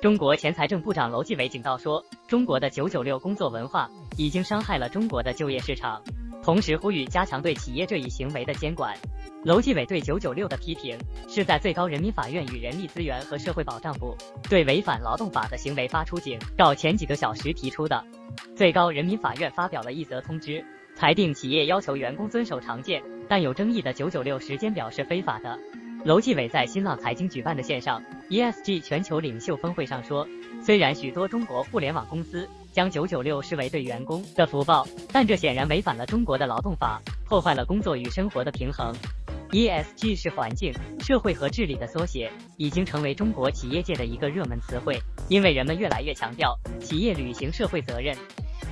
中国前财政部长楼继伟警告说，中国的“九九六”工作文化已经伤害了中国的就业市场，同时呼吁加强对企业这一行为的监管。楼继伟对“九九六”的批评是在最高人民法院与人力资源和社会保障部对违反劳动法的行为发出警告前几个小时提出的。最高人民法院发表了一则通知，裁定企业要求员工遵守常见但有争议的“九九六”时间表是非法的。楼继伟在新浪财经举办的线上 ESG 全球领袖峰会上说，虽然许多中国互联网公司将九九六视为对员工的福报，但这显然违反了中国的劳动法，破坏了工作与生活的平衡。ESG 是环境、社会和治理的缩写，已经成为中国企业界的一个热门词汇，因为人们越来越强调企业履行社会责任。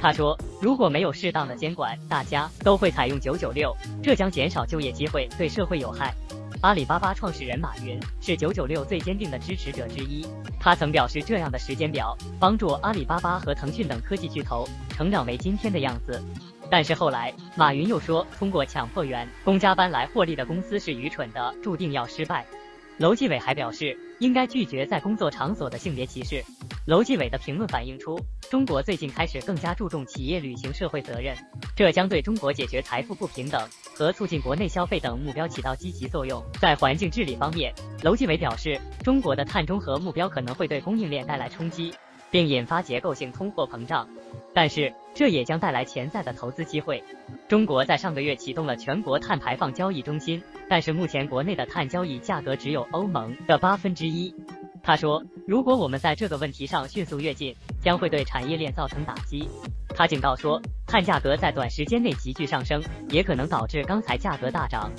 他说，如果没有适当的监管，大家都会采用九九六，这将减少就业机会，对社会有害。阿里巴巴创始人马云是九九六最坚定的支持者之一。他曾表示，这样的时间表帮助阿里巴巴和腾讯等科技巨头成长为今天的样子。但是后来，马云又说，通过强迫员工加班来获利的公司是愚蠢的，注定要失败。楼继伟还表示，应该拒绝在工作场所的性别歧视。楼继伟的评论反映出，中国最近开始更加注重企业履行社会责任，这将对中国解决财富不平等和促进国内消费等目标起到积极作用。在环境治理方面，楼继伟表示，中国的碳中和目标可能会对供应链带来冲击，并引发结构性通货膨胀，但是这也将带来潜在的投资机会。中国在上个月启动了全国碳排放交易中心。但是目前国内的碳交易价格只有欧盟的八分之一。他说，如果我们在这个问题上迅速跃进，将会对产业链造成打击。他警告说，碳价格在短时间内急剧上升，也可能导致钢材价格大涨。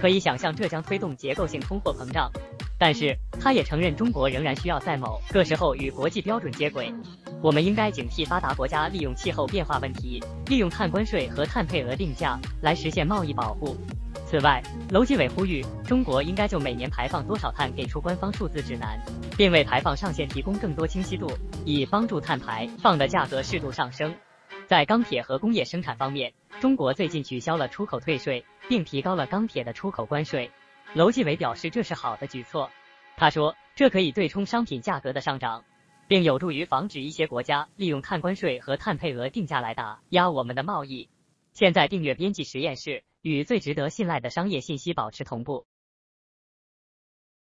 可以想象，这将推动结构性通货膨胀。但是，他也承认中国仍然需要在某个时候与国际标准接轨。我们应该警惕发达国家利用气候变化问题，利用碳关税和碳配额定价来实现贸易保护。此外，楼继伟呼吁中国应该就每年排放多少碳给出官方数字指南，并为排放上限提供更多清晰度，以帮助碳排放的价格适度上升。在钢铁和工业生产方面，中国最近取消了出口退税，并提高了钢铁的出口关税。楼继伟表示这是好的举措。他说，这可以对冲商品价格的上涨，并有助于防止一些国家利用碳关税和碳配额定价来打压我们的贸易。现在订阅编辑实验室。与最值得信赖的商业信息保持同步。